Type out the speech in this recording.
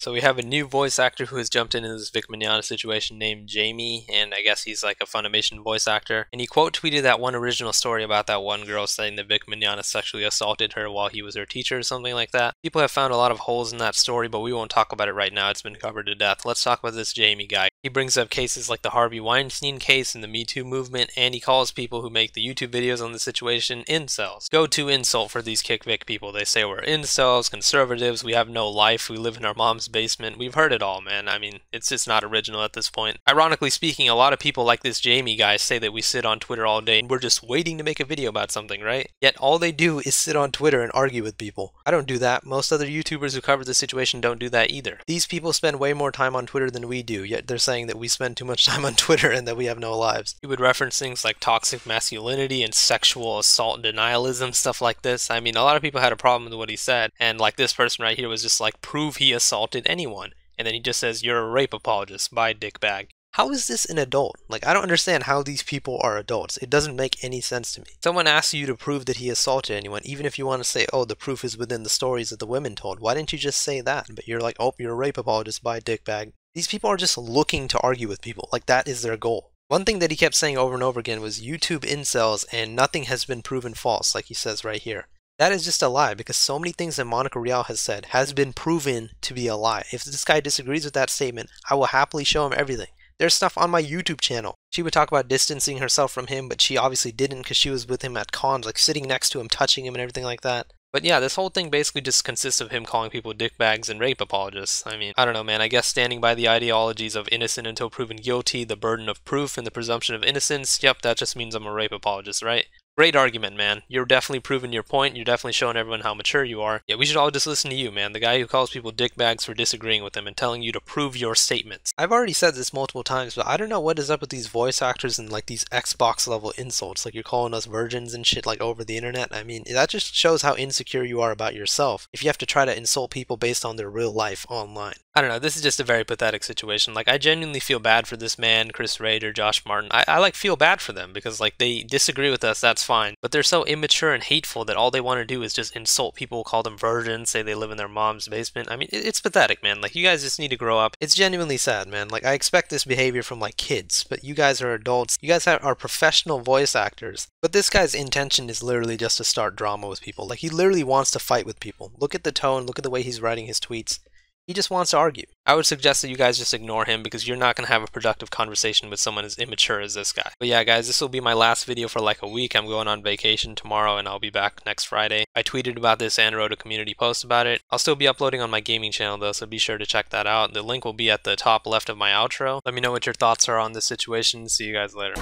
So we have a new voice actor who has jumped into this Vic Mignogna situation named Jamie, and I guess he's like a Funimation voice actor. And he quote tweeted that one original story about that one girl saying that Vic Mignogna sexually assaulted her while he was her teacher or something like that. People have found a lot of holes in that story, but we won't talk about it right now. It's been covered to death. Let's talk about this Jamie guy. He brings up cases like the Harvey Weinstein case and the Me Too movement, and he calls people who make the YouTube videos on the situation incels. Go to insult for these Kick Vic people. They say we're incels, conservatives, we have no life, we live in our mom's basement. We've heard it all, man. I mean, it's just not original at this point. Ironically speaking, a lot of people like this Jamie guy say that we sit on Twitter all day and we're just waiting to make a video about something, right? Yet all they do is sit on Twitter and argue with people. I don't do that. Most other YouTubers who cover the situation don't do that either. These people spend way more time on Twitter than we do, yet they're saying that we spend too much time on Twitter and that we have no lives. He would reference things like toxic masculinity and sexual assault denialism, stuff like this. I mean, a lot of people had a problem with what he said, and like this person right here was just like, prove he assaulted anyone. And then he just says, You're a rape apologist. Bye, dickbag. How is this an adult? Like, I don't understand how these people are adults. It doesn't make any sense to me. Someone asks you to prove that he assaulted anyone, even if you want to say, oh, the proof is within the stories that the women told. Why didn't you just say that? But you're like, oh, you're a rape apologist, bye, dickbag. These people are just looking to argue with people. Like, that is their goal. One thing that he kept saying over and over again was YouTube incels and nothing has been proven false, like he says right here. That is just a lie because so many things that Monica Rial has said has been proven to be a lie. If this guy disagrees with that statement, I will happily show him everything. There's stuff on my YouTube channel. She would talk about distancing herself from him, but she obviously didn't because she was with him at cons, like sitting next to him, touching him, and everything like that. But yeah, this whole thing basically just consists of him calling people dickbags and rape apologists. I mean, I don't know, man. I guess standing by the ideologies of innocent until proven guilty, the burden of proof, and the presumption of innocence, yep, that just means I'm a rape apologist, right? Great argument, man. You're definitely proving your point. You're definitely showing everyone how mature you are. Yeah, we should all just listen to you, man. The guy who calls people dickbags for disagreeing with them and telling you to prove your statements. I've already said this multiple times, but I don't know what is up with these voice actors and like these Xbox level insults. Like you're calling us virgins and shit like over the internet. I mean, that just shows how insecure you are about yourself if you have to try to insult people based on their real life online. I don't know, this is just a very pathetic situation. Like, I genuinely feel bad for this man, Chris Rager, Josh Martin. I, I, like, feel bad for them because, like, they disagree with us, that's fine. But they're so immature and hateful that all they want to do is just insult people, call them virgins, say they live in their mom's basement. I mean, it, it's pathetic, man. Like, you guys just need to grow up. It's genuinely sad, man. Like, I expect this behavior from, like, kids, but you guys are adults. You guys are professional voice actors. But this guy's intention is literally just to start drama with people. Like, he literally wants to fight with people. Look at the tone, look at the way he's writing his tweets. He just wants to argue. I would suggest that you guys just ignore him because you're not going to have a productive conversation with someone as immature as this guy. But yeah, guys, this will be my last video for like a week. I'm going on vacation tomorrow and I'll be back next Friday. I tweeted about this and wrote a community post about it. I'll still be uploading on my gaming channel though, so be sure to check that out. The link will be at the top left of my outro. Let me know what your thoughts are on this situation. See you guys later.